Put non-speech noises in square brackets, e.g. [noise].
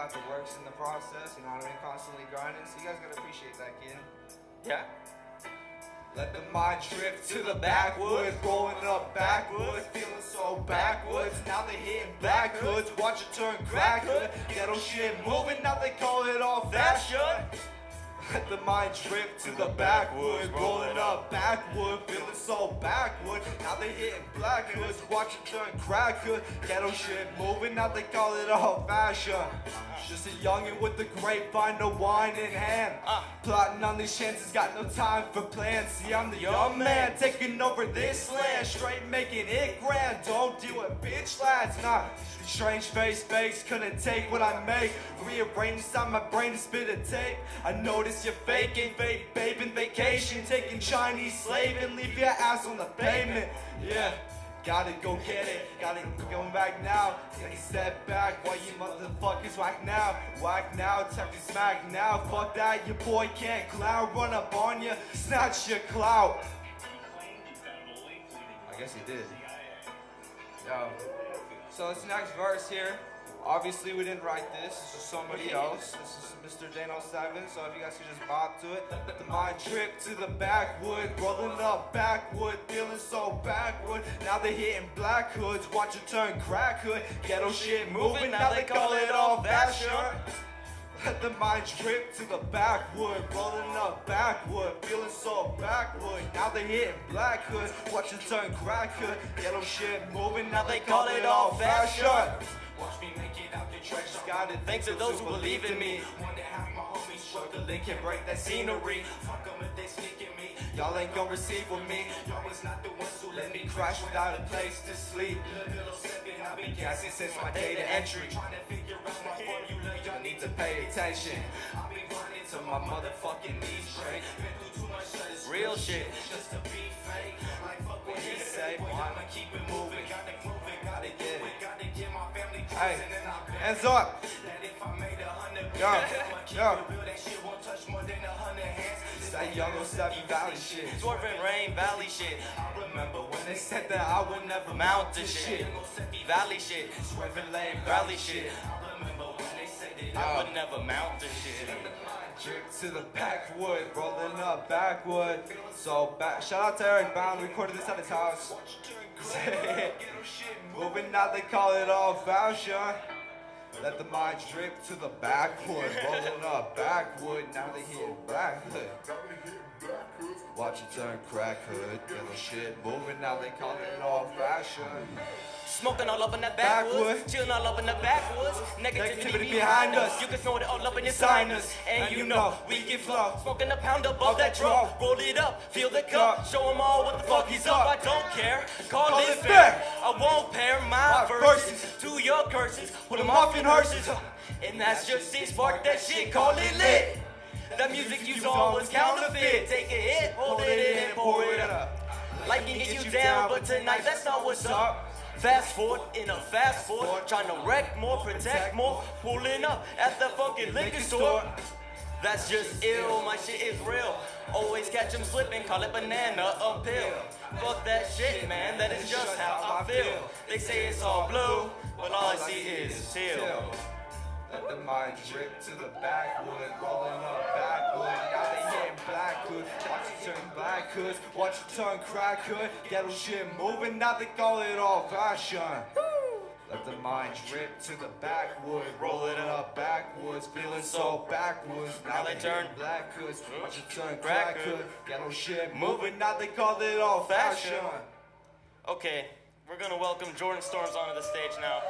got the works in the process, you know what I mean? Constantly grinding, so you guys gotta appreciate that, kid. Yeah. Let the mind drift to the backwoods, rolling up backwoods, feeling so backwards. Now they're hitting black hoods, watch it turn crack hood. Ghetto shit moving, now they call it all fashion. Let the mind trip to the backwoods, rolling up backwood, feeling so backward. Now they hitting black hoods, watch it turn crack hood. Ghetto shit moving, now they call it all fashion. Just a youngin' with the grapevine, no wine in hand. Plotting on these chances, got no time for plans. See, I'm the young man, taking over this land, straight making it grand. Don't deal with bitch lads, nah. Strange face fakes couldn't take what I make. Rearrange inside my brain to spit a tape. I notice you're faking, fake babing vacation, taking Chinese slave and leave your ass on the pavement. Yeah. Gotta go get it, gotta go back now. Take a step back while you motherfuckers whack now. Whack now, tech and smack now. Fuck that, your boy can't cloud. Run up on you, snatch your clout. I guess he did. Yo. So this next verse here, obviously we didn't write this. This is somebody else. This is Mr. Dano Seven. So if you guys could just bop to it. The mind trip to the backwood, rolling up backwood, feeling so backward. Now they're hitting black hoods, watch it turn crack hood. Ghetto shit moving, now they call it all fashion. Let the mind trip to the backwood, rolling up backwood, feeling so backward. Now they hitting black hood, watch it turn crack hood. Yellow shit moving, now they call it all fashion. Watch me make it out the trench. Got it, Thanks to those who believe in me. Wonder how my homies struggle. They can break that scenery. Fuck 'em if they sneak at me. Y'all ain't gonna receive with me. Y'all was not the ones who Let me crash without a place to sleep. Little I've been Gassing since my data entry. trying to figure out my formula. Y'all need to pay attention I've been grinding to my motherfucking knees straight. Been through too much shit. Real shit. Just to be fake. Like fuck what he say. Boy. I'ma keep it moving. Gotta prove it. Gotta get it. Gotta get my family close. And then hands up. that if I made a hundred Yo, bands, I'ma keep yo. That shit won't touch more than a hundred hands. It's that young 07 Valley shit. Swerving Rain Valley shit. I remember when They said that I would never Mount this shit. Valley shit. Swerving lane, Valley shit. I remember when they said that I would never mount this shit. Drip to the backwood, rolling up backwood. So back. Shout out to Eric Bound, recorded this at his house. [laughs] Moving now, they call it all fashion. Let the mind drip to the backwood, rolling up backwood. Now they hit backwood. Watch it turn crack hood, yellow shit moving. Now they call it all fashion. Smoking all up in the backwoods, chilling all up in the backwoods. Negativity, behind us. You can feel it all up in your sinus. us. And you know we can flow. Smoking a pound above that drum. Roll it up, feel the Cup. Show 'em all what the fuck he's up. I don't care. Call, it fair. I won't pair my My verses verses. to your curses. Put 'em them off in hearses. And that's just it. Spark that shit. Call it lit. That music you saw was counterfeit. Take a hit, hold it in, and pour it up. Like can get you down, but tonight that's not what's up. Fast forward in a fast forward, trying to wreck more, protect more, pulling up at the fucking liquor store. That's just ill, my shit is real. Always catch 'em slipping, call it banana uphill. Fuck that shit, man, that is just how I feel. They say it's all blue, but all I see is teal. Let the mind drip to the backwood, rolling up backwood. Now they hitting blackwood. Watch it turn black hood, watch it turn crack hood. Ghetto shit moving, now they call it all fashion. Mind drip to the backwood, rolling up backwoods, feeling so backwoods. Now they turn black hoods, watch it turn crack hood. Ghetto shit moving, now they call it all fashion. Okay, we're gonna welcome Jordan Storms onto the stage now.